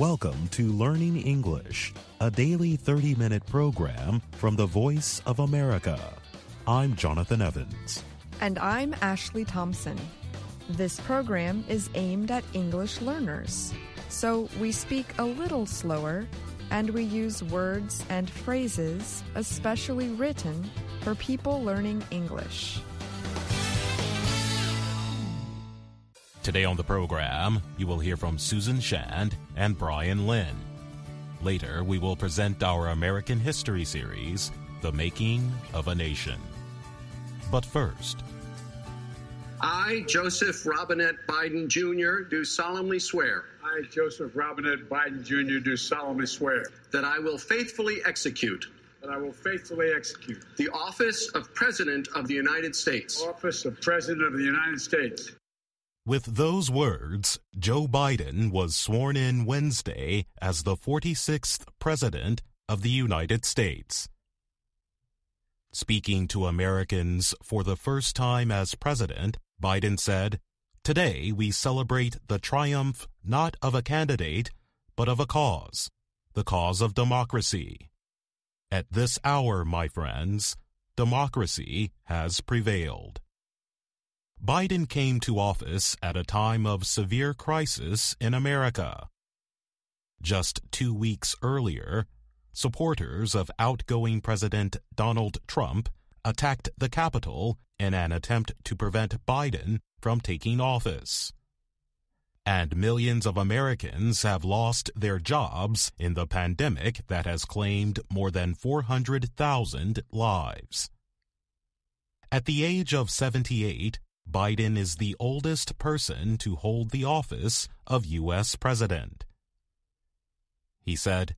Welcome to Learning English, a daily 30 minute program from the Voice of America. I'm Jonathan Evans. And I'm Ashley Thompson. This program is aimed at English learners, so we speak a little slower and we use words and phrases especially written for people learning English. Today on the program, you will hear from Susan Shand and Bryan Lynn. Later, we will present our American history series, The Making of a Nation. But first, I, Joseph Robinette Biden Jr., do solemnly swear I, Joseph Robinette Biden Jr., do solemnly swear that I will faithfully execute that I will faithfully execute the office of President of the United States the office of President of the United States with those words, Joe Biden was sworn in Wednesday as the 46th President of the United States. Speaking to Americans for the first time as president, Biden said, Today we celebrate the triumph not of a candidate, but of a cause, the cause of democracy. At this hour, my friends, democracy has prevailed. Biden came to office at a time of severe crisis in America. Just two weeks earlier, supporters of outgoing President Donald Trump attacked the Capitol in an attempt to prevent Biden from taking office. And millions of Americans have lost their jobs in the pandemic that has claimed more than 400,000 lives. At the age of 78, Biden is the oldest person to hold the office of U.S. President. He said,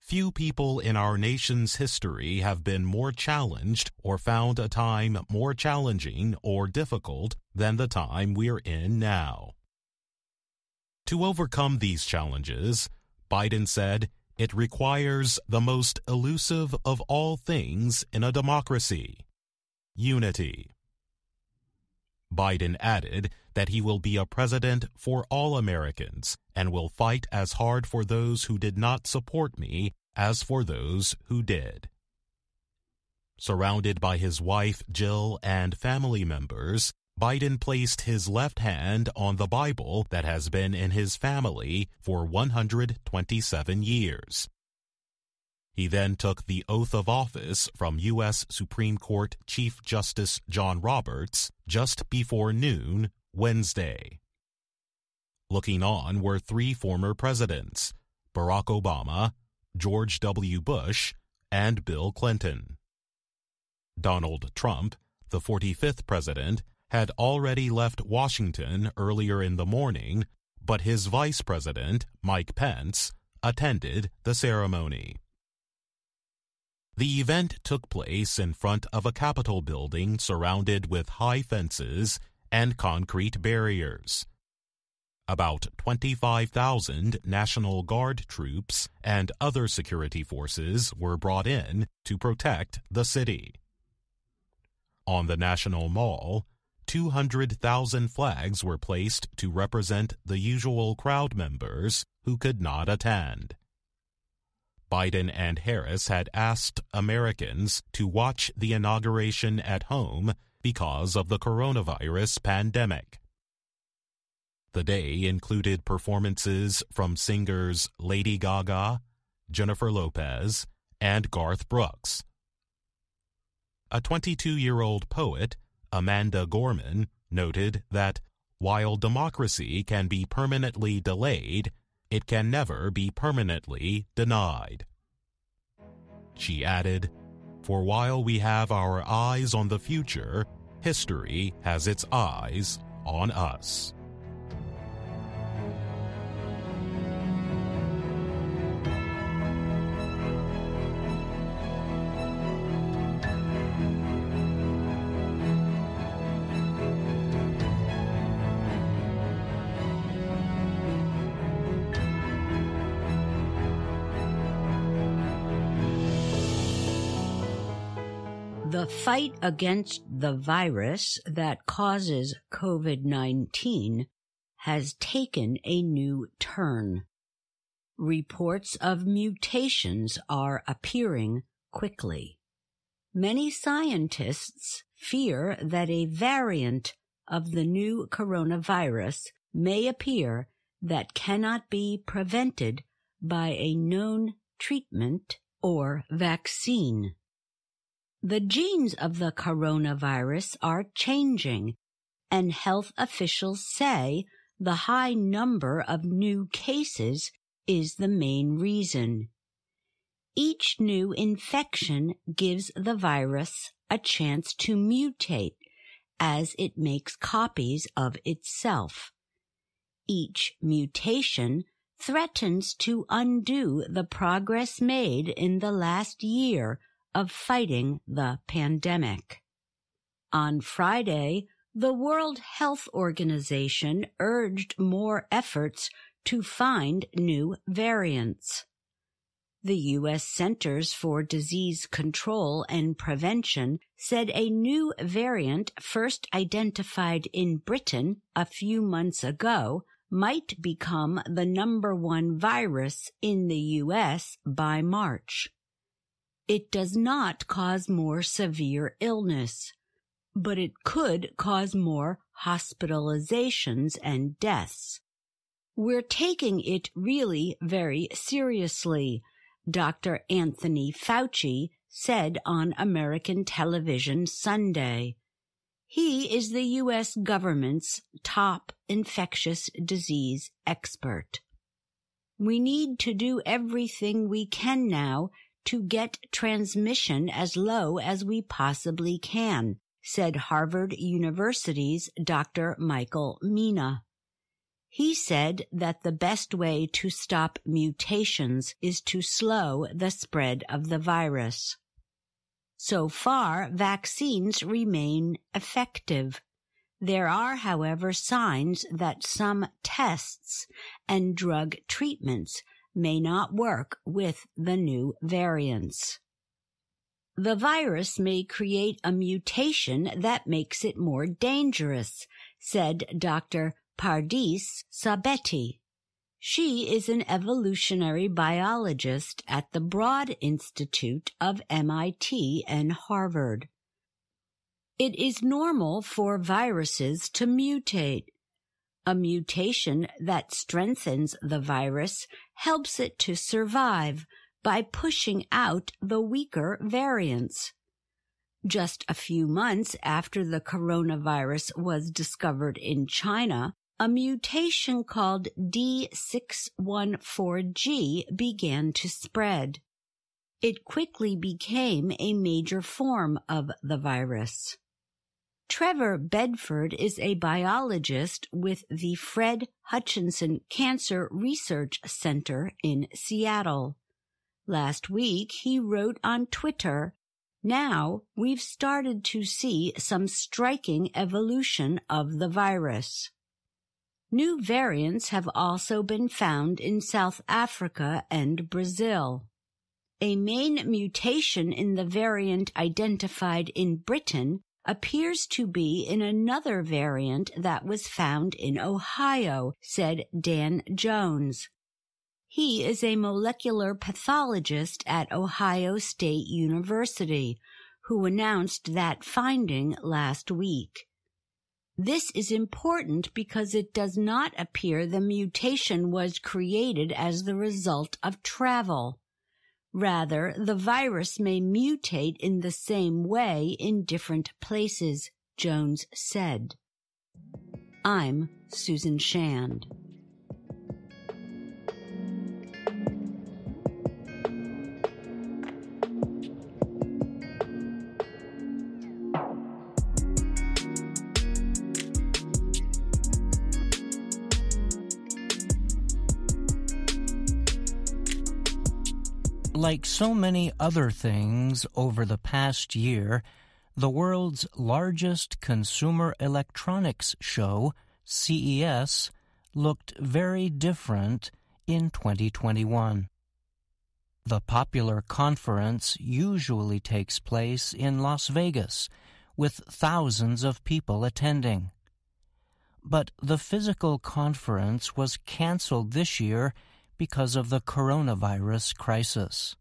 Few people in our nation's history have been more challenged or found a time more challenging or difficult than the time we're in now. To overcome these challenges, Biden said, it requires the most elusive of all things in a democracy unity. Biden added that he will be a president for all Americans and will fight as hard for those who did not support me as for those who did. Surrounded by his wife Jill and family members, Biden placed his left hand on the Bible that has been in his family for 127 years. He then took the oath of office from U.S. Supreme Court Chief Justice John Roberts just before noon Wednesday. Looking on were three former presidents Barack Obama, George W. Bush, and Bill Clinton. Donald Trump, the 45th president, had already left Washington earlier in the morning, but his vice president, Mike Pence, attended the ceremony. The event took place in front of a Capitol building surrounded with high fences and concrete barriers. About 25,000 National Guard troops and other security forces were brought in to protect the city. On the National Mall, 200,000 flags were placed to represent the usual crowd members who could not attend. Biden and Harris had asked Americans to watch the inauguration at home because of the coronavirus pandemic. The day included performances from singers Lady Gaga, Jennifer Lopez, and Garth Brooks. A 22 year old poet, Amanda Gorman, noted that while democracy can be permanently delayed, it can never be permanently denied. She added, For while we have our eyes on the future, history has its eyes on us. Fight against the virus that causes COVID 19 has taken a new turn. reports of mutations are appearing quickly. Many scientists fear that a variant of the new coronavirus may appear that cannot be prevented by a known treatment or vaccine. The genes of the coronavirus are changing, and health officials say the high number of new cases is the main reason. Each new infection gives the virus a chance to mutate as it makes copies of itself. Each mutation threatens to undo the progress made in the last year of fighting the pandemic. On Friday, the World Health Organization urged more efforts to find new variants. The U.S. Centers for Disease Control and Prevention said a new variant first identified in Britain a few months ago might become the number one virus in the U.S. by March. It does not cause more severe illness, but it could cause more hospitalizations and deaths. We're taking it really very seriously, Dr. Anthony Fauci said on American television Sunday. He is the U.S. government's top infectious disease expert. We need to do everything we can now to get transmission as low as we possibly can, said Harvard University's Dr. Michael Mina. He said that the best way to stop mutations is to slow the spread of the virus. So far, vaccines remain effective. There are, however, signs that some tests and drug treatments may not work with the new variants. The virus may create a mutation that makes it more dangerous, said Dr. Pardis Sabeti. She is an evolutionary biologist at the Broad Institute of MIT and Harvard. It is normal for viruses to mutate. A mutation that strengthens the virus helps it to survive by pushing out the weaker variants. Just a few months after the coronavirus was discovered in China, a mutation called D614G began to spread. It quickly became a major form of the virus. Trevor Bedford is a biologist with the Fred Hutchinson Cancer Research Center in Seattle. Last week, he wrote on Twitter, Now we've started to see some striking evolution of the virus. New variants have also been found in South Africa and Brazil. A main mutation in the variant identified in Britain appears to be in another variant that was found in Ohio, said Dan Jones. He is a molecular pathologist at Ohio State University who announced that finding last week. This is important because it does not appear the mutation was created as the result of travel. Rather, the virus may mutate in the same way in different places, Jones said. I'm Susan Shand. Like so many other things over the past year, the world's largest consumer electronics show, CES, looked very different in 2021. The popular conference usually takes place in Las Vegas, with thousands of people attending. But the physical conference was canceled this year because of the coronavirus crisis.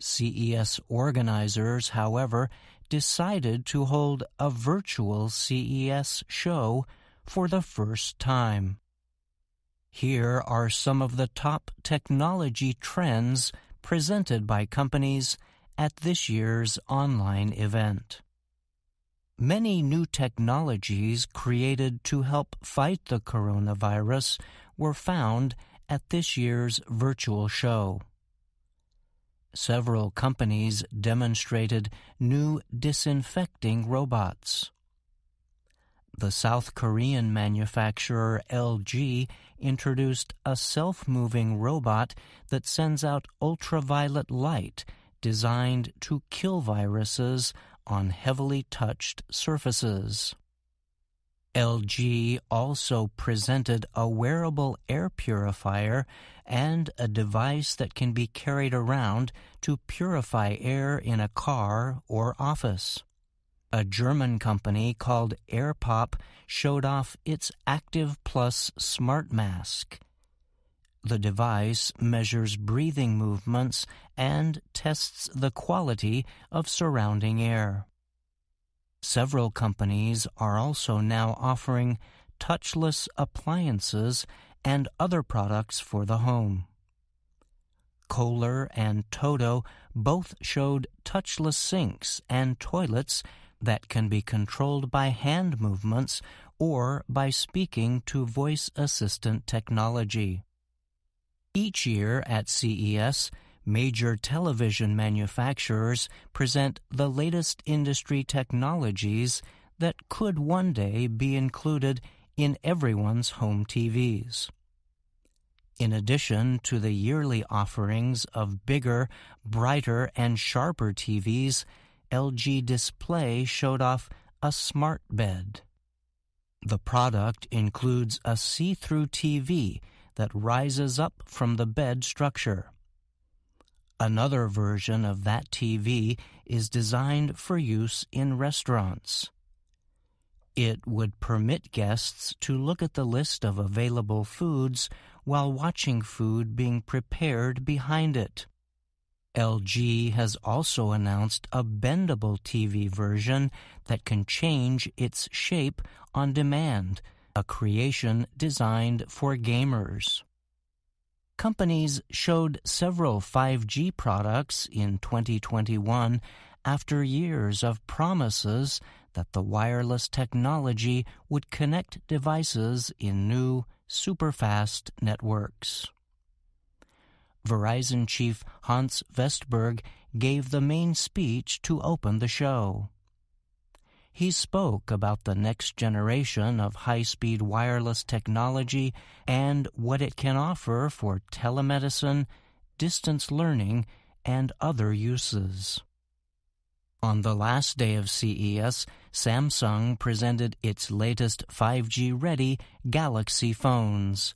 CES organizers, however, decided to hold a virtual CES show for the first time. Here are some of the top technology trends presented by companies at this year's online event. Many new technologies created to help fight the coronavirus were found at this year's virtual show. Several companies demonstrated new disinfecting robots. The South Korean manufacturer LG introduced a self-moving robot that sends out ultraviolet light designed to kill viruses on heavily touched surfaces. LG also presented a wearable air purifier and a device that can be carried around to purify air in a car or office. A German company called AirPop showed off its Active Plus smart mask. The device measures breathing movements and tests the quality of surrounding air. Several companies are also now offering touchless appliances and other products for the home. Kohler and Toto both showed touchless sinks and toilets that can be controlled by hand movements or by speaking to voice assistant technology. Each year at CES, major television manufacturers present the latest industry technologies that could one day be included in everyone's home TVs. In addition to the yearly offerings of bigger, brighter, and sharper TVs, LG Display showed off a smart bed. The product includes a see-through TV that rises up from the bed structure. Another version of that TV is designed for use in restaurants. It would permit guests to look at the list of available foods while watching food being prepared behind it. LG has also announced a bendable TV version that can change its shape on demand, a creation designed for gamers companies showed several 5G products in 2021 after years of promises that the wireless technology would connect devices in new, super-fast networks. Verizon chief Hans Vestberg gave the main speech to open the show. He spoke about the next generation of high-speed wireless technology and what it can offer for telemedicine, distance learning, and other uses. On the last day of CES, Samsung presented its latest 5G-ready Galaxy phones.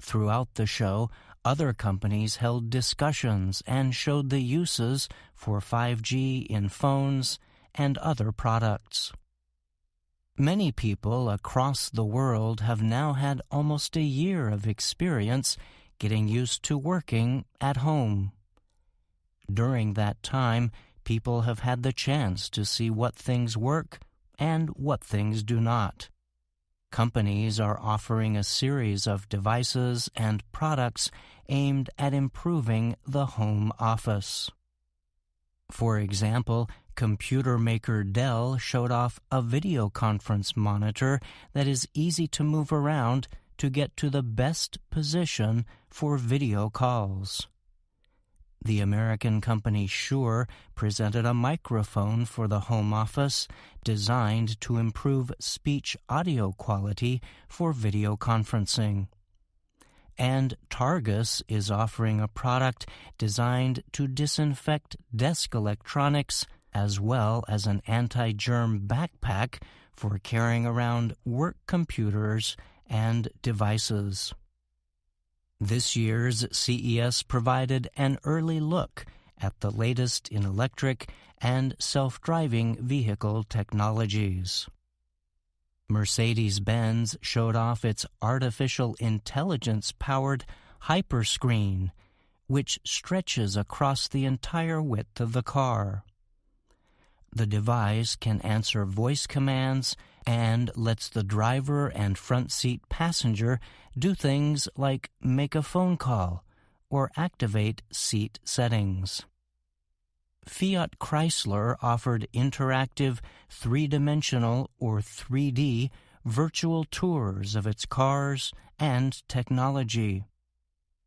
Throughout the show, other companies held discussions and showed the uses for 5G in phones, and other products. Many people across the world have now had almost a year of experience getting used to working at home. During that time, people have had the chance to see what things work and what things do not. Companies are offering a series of devices and products aimed at improving the home office. For example, computer maker Dell showed off a video conference monitor that is easy to move around to get to the best position for video calls. The American company Shure presented a microphone for the home office designed to improve speech audio quality for video conferencing. And Targus is offering a product designed to disinfect desk electronics as well as an anti-germ backpack for carrying around work computers and devices. This year's CES provided an early look at the latest in electric and self-driving vehicle technologies. Mercedes-Benz showed off its artificial intelligence-powered Hyperscreen, which stretches across the entire width of the car. The device can answer voice commands and lets the driver and front seat passenger do things like make a phone call or activate seat settings. Fiat Chrysler offered interactive, three dimensional or 3D virtual tours of its cars and technology.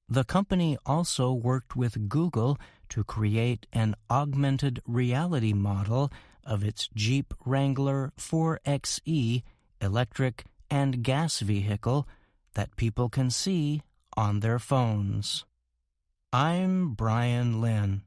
The company also worked with Google to create an augmented reality model of its Jeep Wrangler 4xe electric and gas vehicle that people can see on their phones. I'm Bryan Lynn.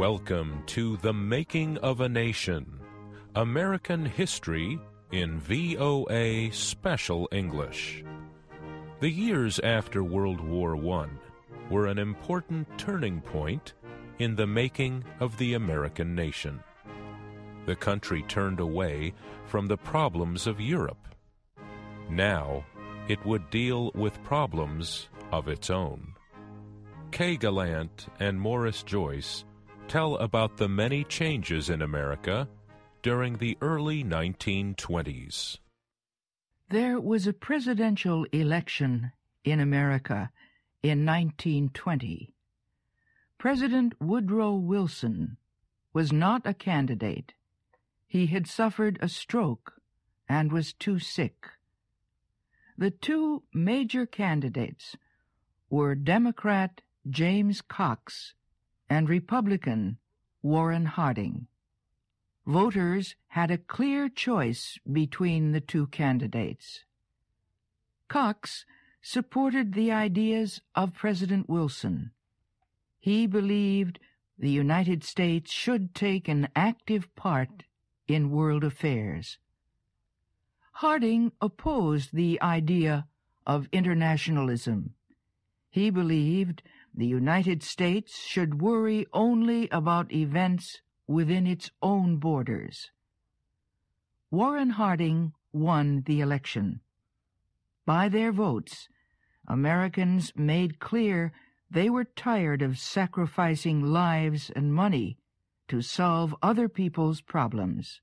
Welcome to The Making of a Nation American History in VOA Special English. The years after World War I were an important turning point in the making of the American nation. The country turned away from the problems of Europe. Now it would deal with problems of its own. Kay Gallant and Morris Joyce tell about the many changes in America during the early 1920s. There was a presidential election in America in 1920. President Woodrow Wilson was not a candidate. He had suffered a stroke and was too sick. The two major candidates were Democrat James Cox and Republican Warren Harding. Voters had a clear choice between the two candidates. Cox supported the ideas of President Wilson. He believed the United States should take an active part in world affairs. Harding opposed the idea of internationalism. He believed the United States should worry only about events within its own borders. Warren Harding won the election. By their votes, Americans made clear they were tired of sacrificing lives and money to solve other people's problems.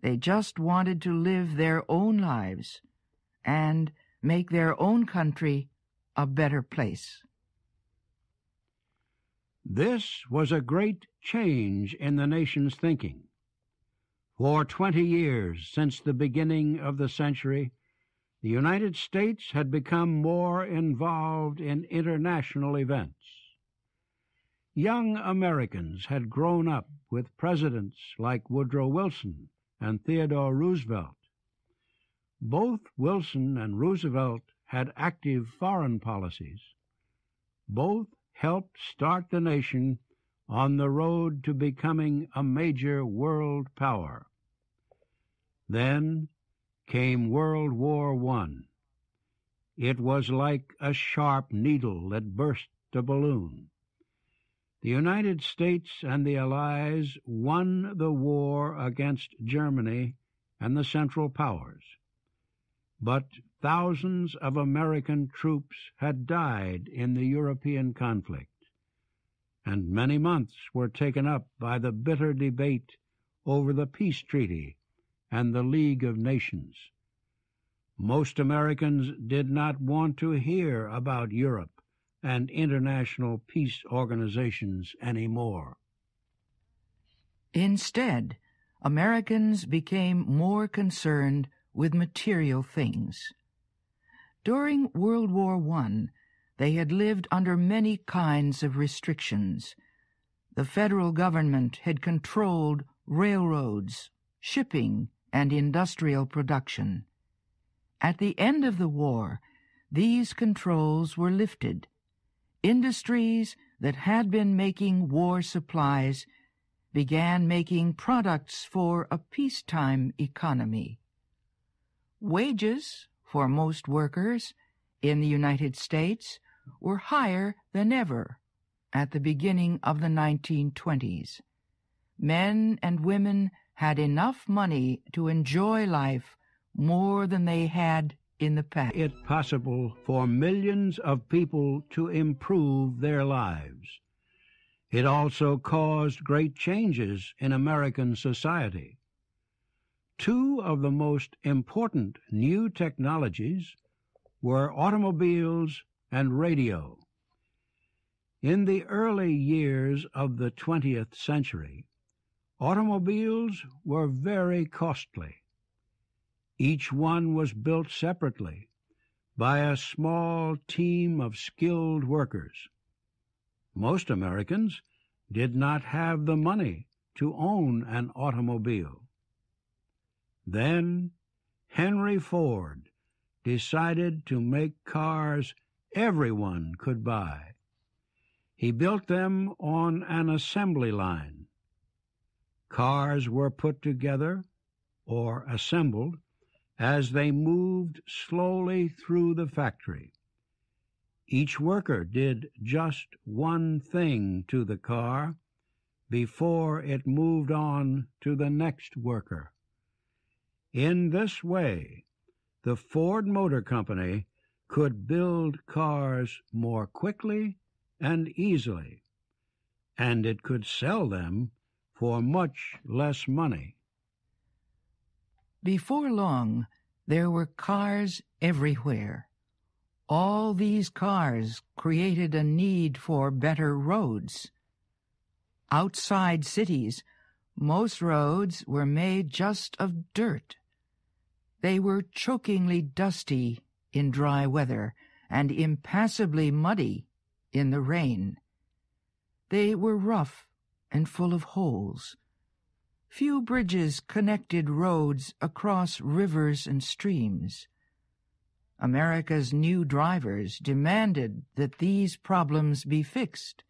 They just wanted to live their own lives and make their own country a better place. This was a great change in the nation's thinking. For twenty years since the beginning of the century, the United States had become more involved in international events. Young Americans had grown up with presidents like Woodrow Wilson and Theodore Roosevelt. Both Wilson and Roosevelt had active foreign policies. Both helped start the nation on the road to becoming a major world power. Then came World War I. It was like a sharp needle that burst a balloon. The United States and the Allies won the war against Germany and the Central Powers. But thousands of American troops had died in the European conflict, and many months were taken up by the bitter debate over the peace treaty and the League of Nations. Most Americans did not want to hear about Europe and international peace organizations anymore. Instead, Americans became more concerned with material things. During World War I, they had lived under many kinds of restrictions. The federal government had controlled railroads, shipping, and industrial production. At the end of the war, these controls were lifted. Industries that had been making war supplies began making products for a peacetime economy. Wages for most workers in the United States were higher than ever. at the beginning of the 1920s. Men and women had enough money to enjoy life more than they had in the past. It possible for millions of people to improve their lives. It also caused great changes in American society. Two of the most important new technologies were automobiles and radio. In the early years of the 20th century, automobiles were very costly. Each one was built separately by a small team of skilled workers. Most Americans did not have the money to own an automobile. Then Henry Ford decided to make cars everyone could buy. He built them on an assembly line. Cars were put together or assembled as they moved slowly through the factory. Each worker did just one thing to the car before it moved on to the next worker. In this way, the Ford Motor Company could build cars more quickly and easily, and it could sell them for much less money. Before long, there were cars everywhere. All these cars created a need for better roads. Outside cities, most roads were made just of dirt. They were chokingly dusty in dry weather and impassably muddy in the rain. They were rough and full of holes. Few bridges connected roads across rivers and streams. America's new drivers demanded that these problems be fixed.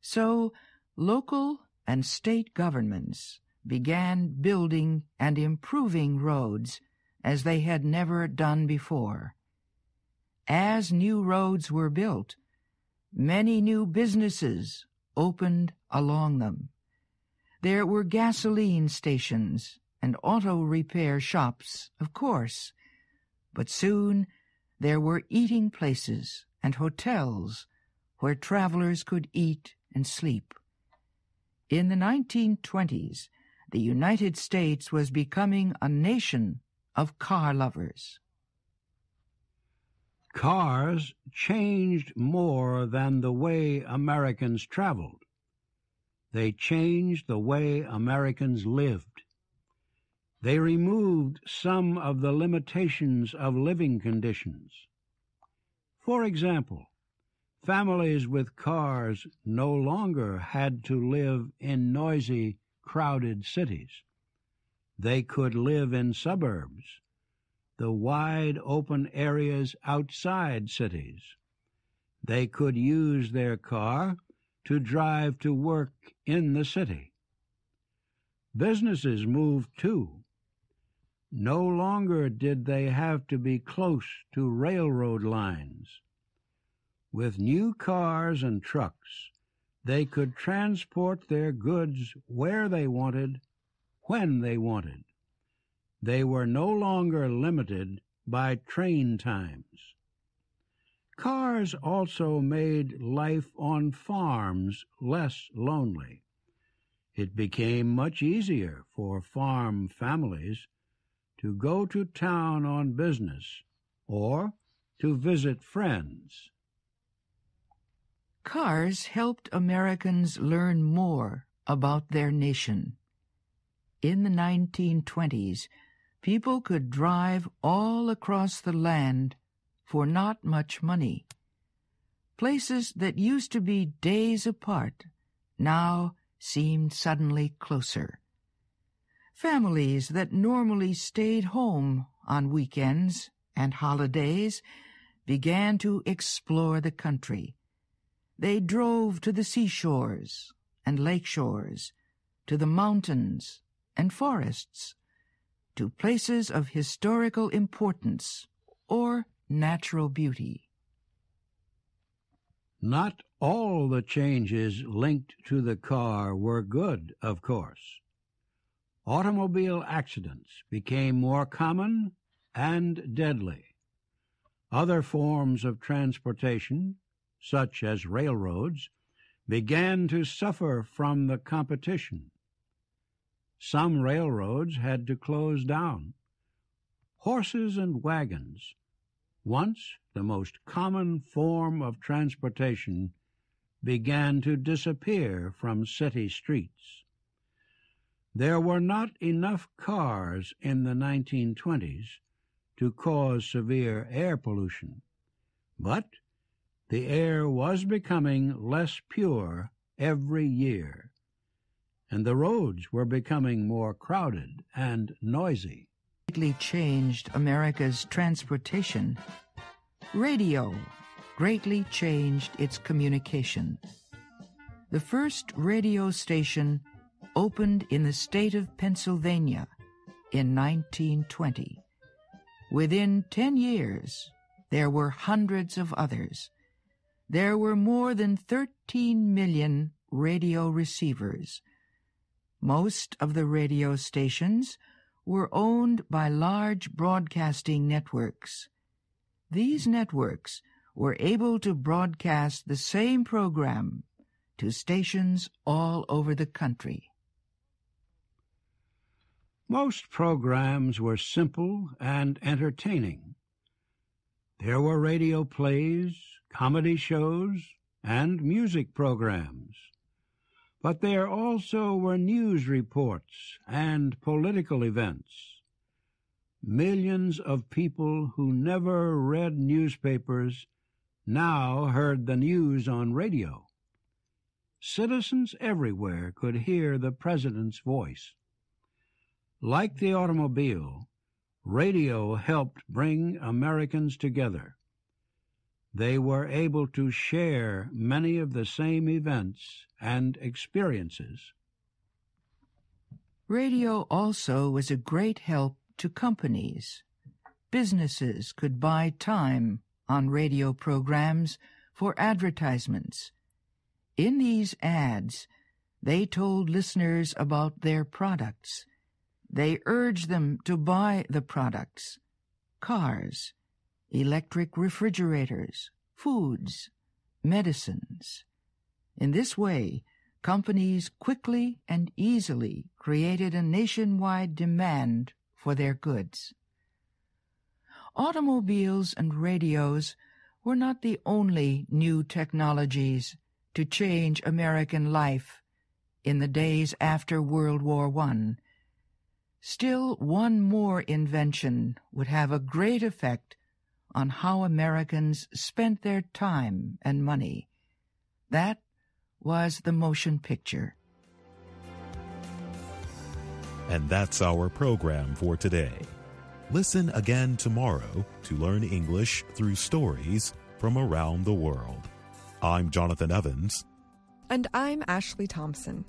So local and state governments began building and improving roads as they had never done before. As new roads were built, Many new businesses opened along them. There were gasoline stations and auto repair shops, of course, but soon there were eating places and hotels where travelers could eat and sleep. In the 1920s, the United States was becoming a nation of car lovers. Cars changed more than the way Americans traveled. They changed the way Americans lived. They removed some of the limitations of living conditions. For example, families with cars no longer had to live in noisy, crowded cities. They could live in suburbs the wide open areas outside cities. They could use their car to drive to work in the city. Businesses moved too. No longer did they have to be close to railroad lines. With new cars and trucks, they could transport their goods where they wanted, when they wanted. They were no longer limited by train times. Cars also made life on farms less lonely. It became much easier for farm families to go to town on business or to visit friends. Cars helped Americans learn more about their nation. In the 1920s, people could drive all across the land for not much money. Places that used to be days apart now seemed suddenly closer. Families that normally stayed home on weekends and holidays began to explore the country. They drove to the seashores and lake shores, to the mountains and forests, to places of historical importance or natural beauty. Not all the changes linked to the car were good, of course. Automobile accidents became more common and deadly. Other forms of transportation, such as railroads, began to suffer from the competition. Some railroads had to close down. Horses and wagons, once the most common form of transportation, began to disappear from city streets. There were not enough cars in the 1920s to cause severe air pollution, but the air was becoming less pure every year, and the roads were becoming more crowded and noisy. Greatly changed America's transportation. Radio greatly changed its communication. The first radio station opened in the state of Pennsylvania in 1920. Within 10 years, there were hundreds of others there were more than 13 million radio receivers. Most of the radio stations were owned by large broadcasting networks. These networks were able to broadcast the same program to stations all over the country. Most programs were simple and entertaining. There were radio plays, comedy shows, and music programs. But there also were news reports and political events. Millions of people who never read newspapers now heard the news on radio. Citizens everywhere could hear the President's voice. Like the automobile, radio helped bring Americans together they were able to share many of the same events and experiences. Radio also was a great help to companies. Businesses could buy time on radio programs for advertisements. In these ads, they told listeners about their products. They urged them to buy the products cars, electric refrigerators, foods, medicines. In this way, companies quickly and easily created a nationwide demand for their goods. Automobiles and radios were not the only new technologies to change American life in the days after World War I. Still, one more invention would have a great effect on how Americans spent their time and money. That was the motion picture. And that's our program for today. Listen again tomorrow to learn English through stories from around the world. I'm Jonathan Evans. And I'm Ashley Thompson.